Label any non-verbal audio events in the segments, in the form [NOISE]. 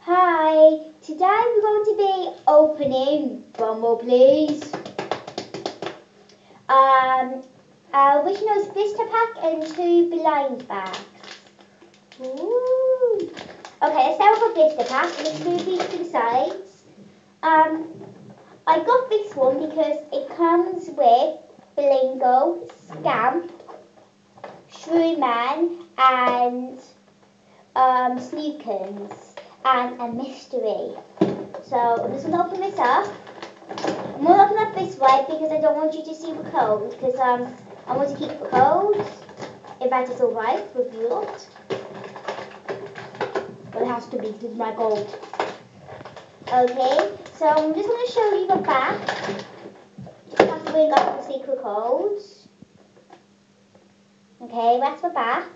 Hi, today we're going to be opening, drumroll please, um, a Originals Blister Pack and two blind bags. Ooh. Okay, let's start with a blister pack. Let's move these to the sides. Um, I got this one because it comes with Blingo, Scamp, Shrew and um, Snookums and a mystery. So I'm just going to open this up. I'm going to open up this way because I don't want you to see the code because um, I want to keep the code if that is alright you lot. But it has to be with my gold. Okay, so I'm just going to show you the back. Just have to bring up the secret codes. Okay, that's the back.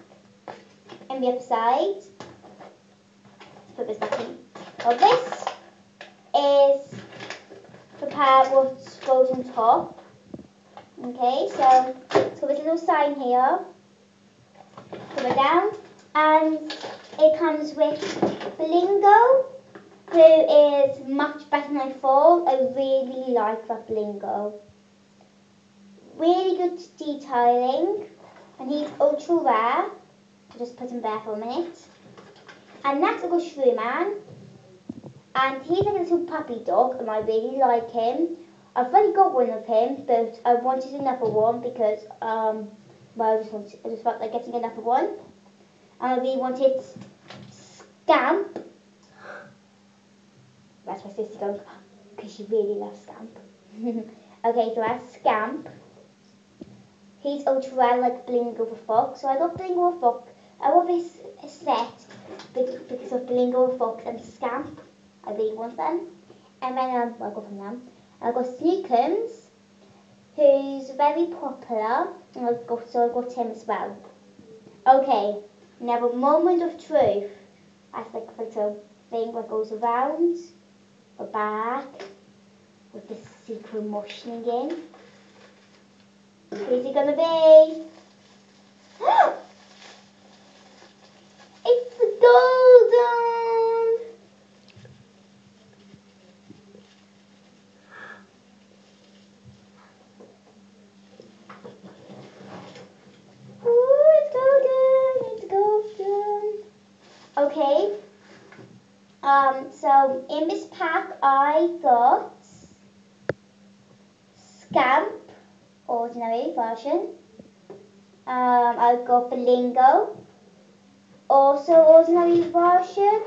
And the other side put this back in. Now this is the part what goes on top. Okay, so so a little sign here. Put it down, and it comes with Blingo, who is much better than I thought. I really like that Blingo. Really good detailing, and he's ultra rare. I'll just put him there for a minute. And that's a good man. And he's a little puppy dog, and I really like him. I've already got one of him, but I wanted another one because um, well, I just, wanted, I just felt like getting another one. And I really wanted Scamp. That's my sister going, because she really loves Scamp. [LAUGHS] okay, so that's Scamp. He's ultra rare like Blingo the Fox. So I got Blingo the Fox. I got this set because of Blingo the Fox and Scamp. I really want them. And then um, I got from them. I've got Snookums, who's very popular. And I've got, so I got him as well. Okay, now a moment of truth. That's like a little thing that goes around the back with the secret motioning in. Who's it gonna be? [GASPS] It's the golden! Ooh, it's golden, it's golden. Okay. Um, so in this pack I got Scamp, version. Um, I got Blingo, also ordinary version.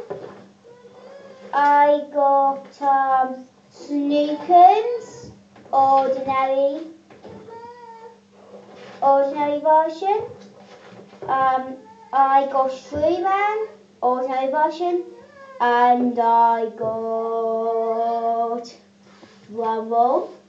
I got um, Snookums, ordinary, ordinary version. Um, I got Shrewman, ordinary version, and I got Rumble.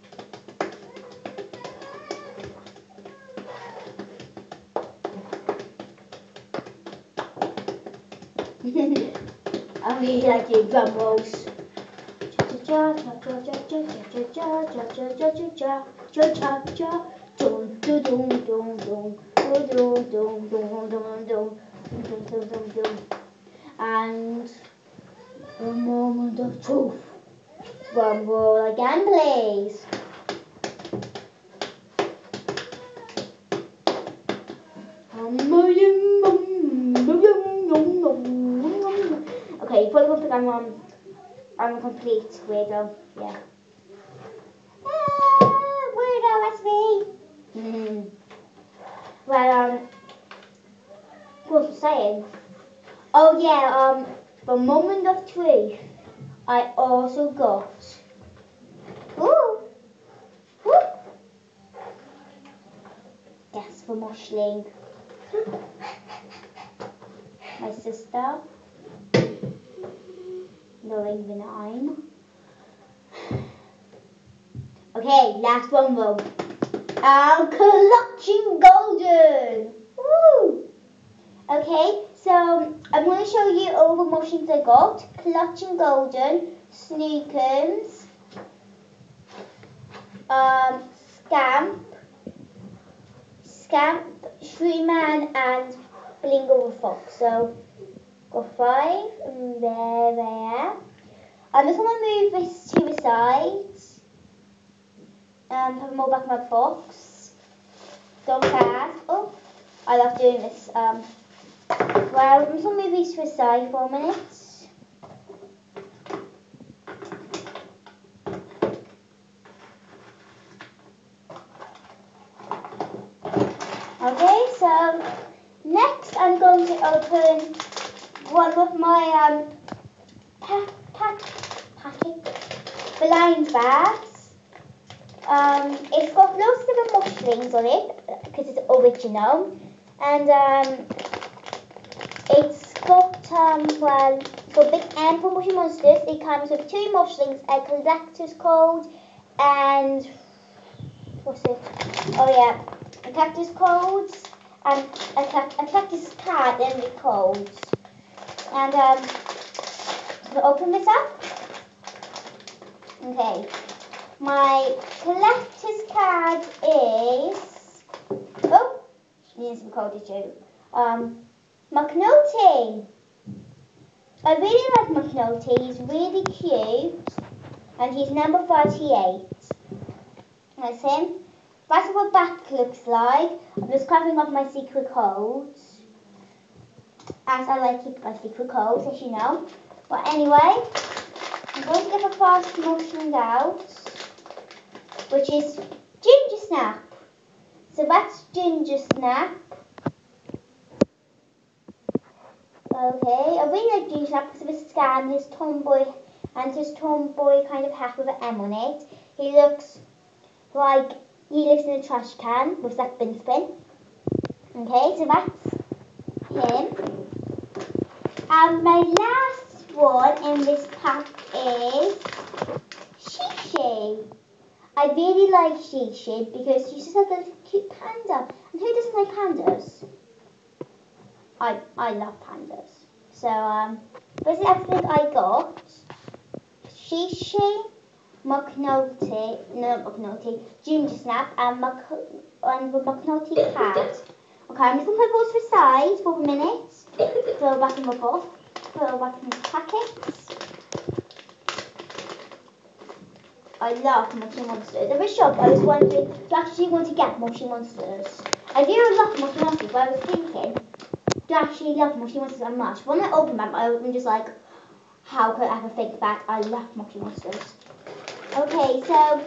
I really like your drum rolls. Cha cha cha cha cha cha cha cha cha cha cha cha cha cha cha dum dum dum dum dum dum dum dum dum dum dum and a moment of truth. Drum roll again, please. Okay, for the I'm um, I'm complete weirdo. Yeah. Ah, weirdo, that's me. Mm. Well, um what was I saying? Oh yeah, um, the moment of truth. I also got. Ooh, ooh. That's for Moshling. [LAUGHS] My sister. Knowing the nine. Okay, last one though. I'm clutching golden. Woo! Okay, so I'm going to show you all the motions I got. Clutching Golden, Snookums, um, Scamp, Scamp, Shreeman and with fox. So got five, and there they are. I'm just gonna move this to the side. Um, put them all back in my box. Don't fast. Oh, I love doing this. Um, well, I'm just gonna move these to the side for a minute. Okay, so next I'm going to open one of my um, pack, pack, blind bags. Um, it's got lots of mushrooms on it because it's original, and um, it's got um, well, so big M for Moshi Monsters. It comes with two mushrooms, a collector's code, and what's it? Oh yeah a cactus codes and a, a cactus card and the codes. And um, to open this up. Okay. My collector's card is oh needs some coded too. Um McNulty. I really like McNulty. He's really cute. And he's number 48. That's him. That's what back looks like. I'm just covering up my secret codes. As I like keep my secret codes, as you know. But anyway, I'm going to give a fast motion out, which is Ginger Snap. So that's Ginger Snap. Okay, I really like Ginger Snap because of his scan, his tomboy, and his tomboy kind of hat with an M on it. He looks like he lives in a trash can with that bin spin. Okay, so that's him. And my last one in this pack is Shishi. I really like Shishi because she's just like a cute panda. And who doesn't like pandas? I I love pandas. So um, this is everything I got. Shishi McNulty, no McNulty, Ginger Snap, and, Mc, and the McNulty cat. Okay, I'm just going to put those aside for a minute. Throw back in the box. Throw back in the packets. I love Moshi Monsters. The shop, I was wondering, do you actually want to get Moshi Monsters? I do love Moshi Monsters, but I was thinking, do you actually love Moshi Monsters that much? When I open them, I'm just like, how could I ever think that I love Moshi Monsters? Okay, so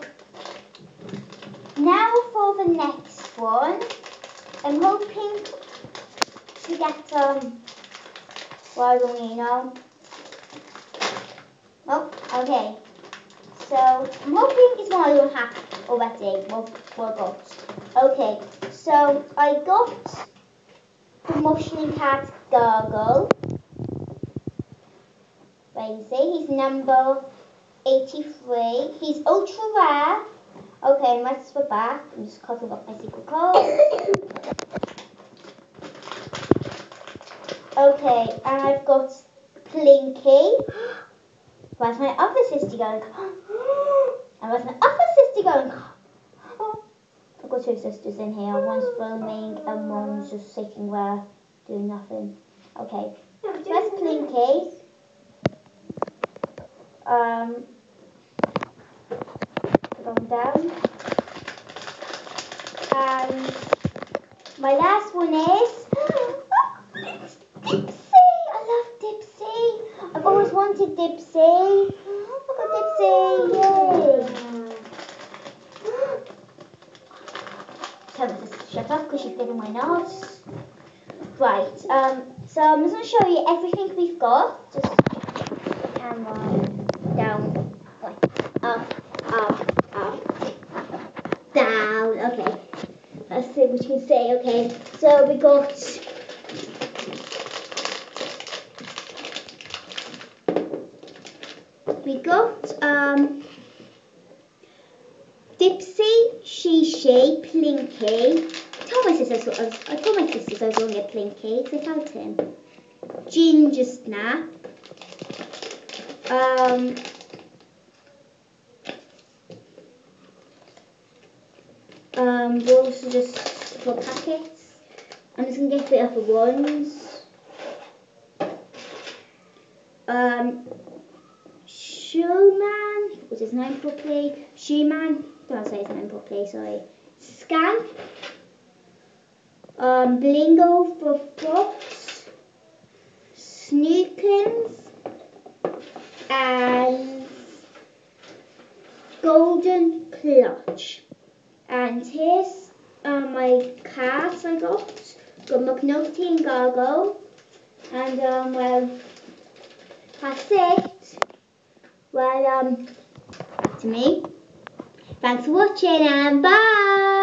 now for the next one. I'm hoping to get you know. Oh, okay. So I'm hoping it's one don't have already. Well, well got. Okay, so I got the Mushroom Cat Gargle. Wait and see, he's number 83. He's ultra rare. Okay, let's go back. I'm just covering up my secret code. okay, and I've got Plinky. Where's my other sister going? [GASPS] and where's my other sister going? [GASPS] I've got two sisters in here. One's filming and one's just sitting there doing nothing. Okay, where's Plinky? Um, Going them. And my last one is [GASPS] Dipsy. I love Dipsy. I've always wanted Dipsy. Look at Dipsy. Yay. [GASPS] Tell me shut up because she's getting my nose. Right, um, so I'm just going to show you everything we've got. Just camera down, up, up, down. Okay. Let's see say. Okay. So we got we got um Dipsy, Shishi, Plinky. I told my sisters I, was, I told my sisters I was going to get Plinky because I felt him. Ginger Snap. Um, um, we also just for packets. I'm just gonna get it up at once. Um, Showman, what's his name properly? Shoeman, don't say his name properly, sorry. Scan. um, Blingo for Fox, Snookins, and Golden Clutch. And here's uh, my cards I got. Got McNulty and Gargo. And um, well, that's it. Well, um, to me. Thanks for watching and bye!